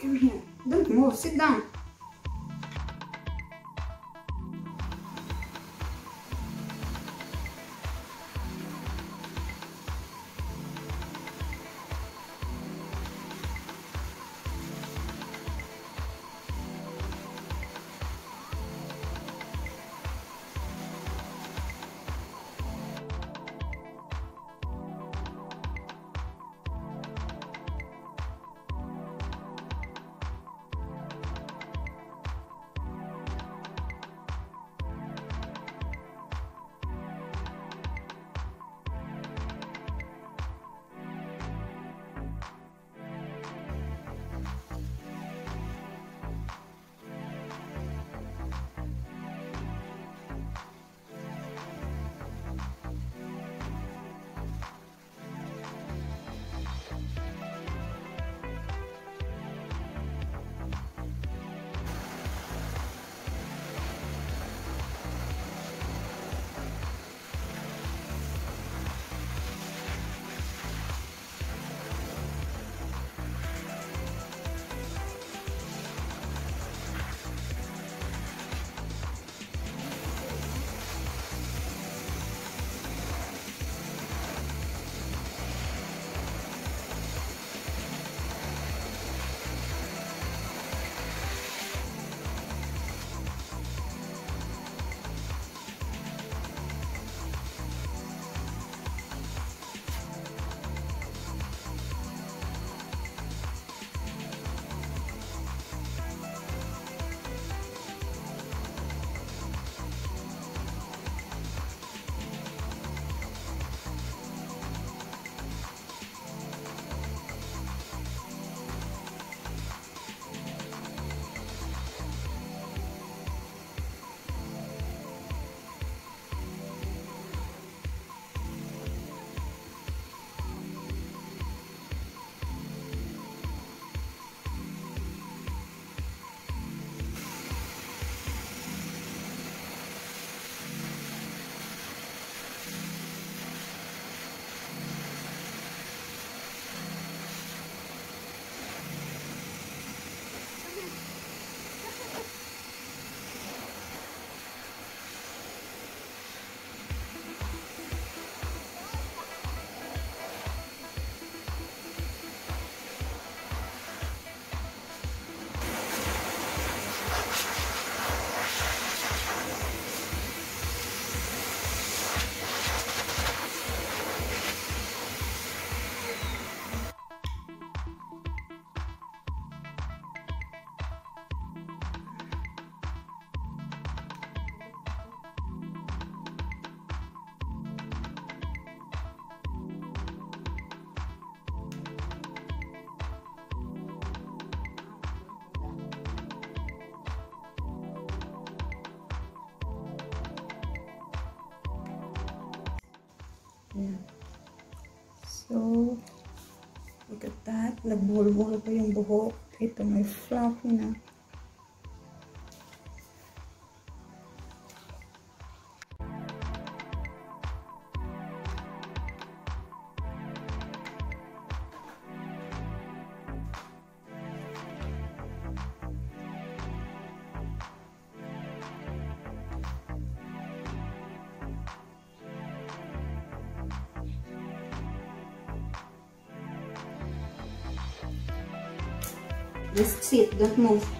Come here. Don't move. Sit down. Ayan. So, look at that. Nagbuhol-buhol pa yung buhok. Ito may fluffy na. Just sit, don't move.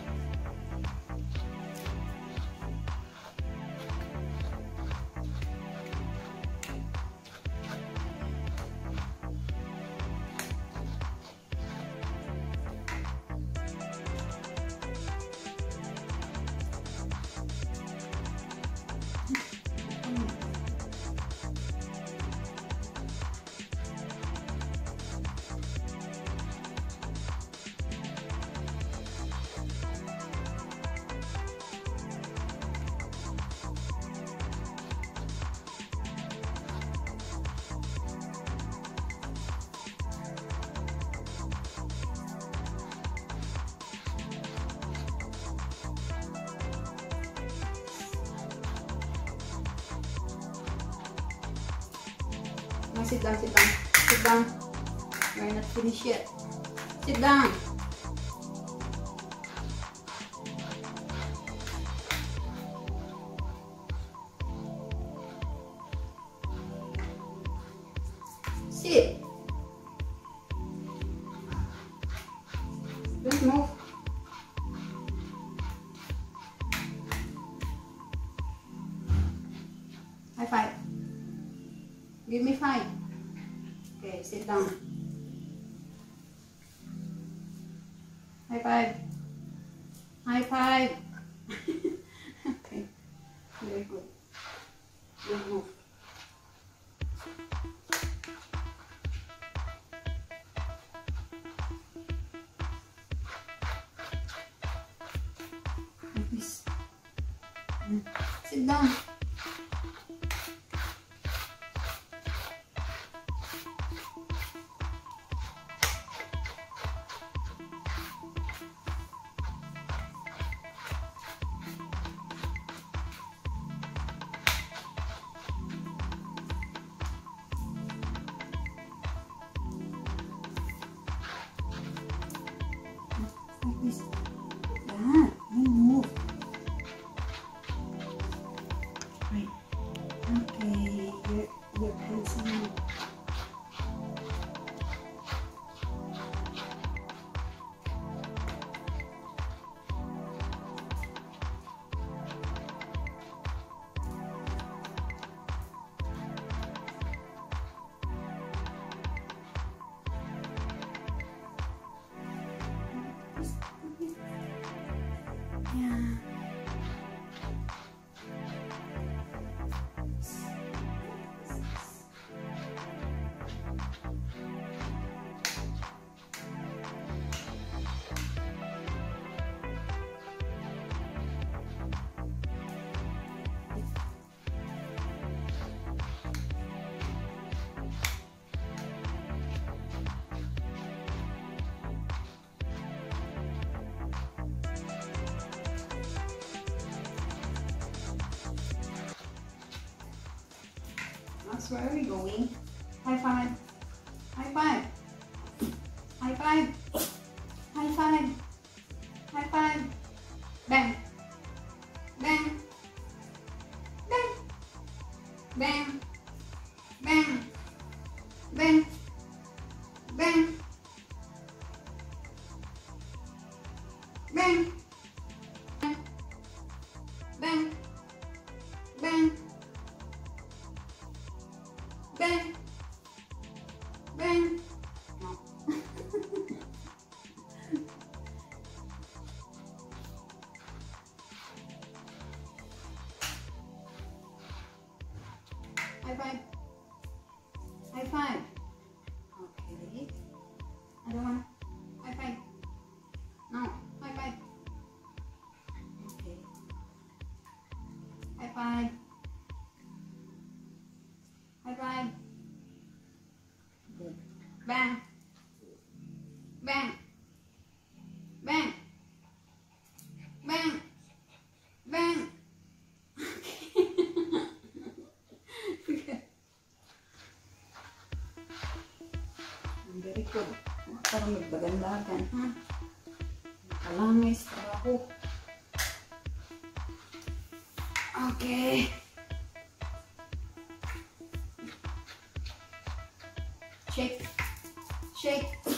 Now sit down, sit down, sit down. You're not finished yet. Sit down. Sit. High five. High five. okay. Very good. Good move. Sit down. Ok. Where are we going? High five. High five. High five. High five. High five. Bang. Bang. Bang. Bang. five. High five. Okay. Other one. High five. no, high five. Okay. High five. High five. Good. Bang. Bang. magbagandagan ha. Kalangis trabaho. Okay. Shake. Shake.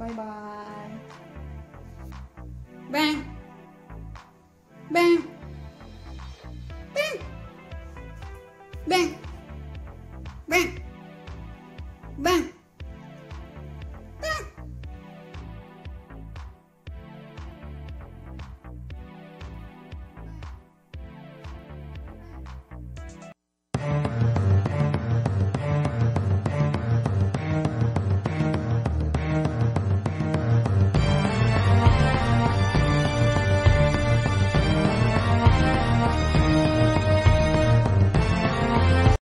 Bye bye. Bang.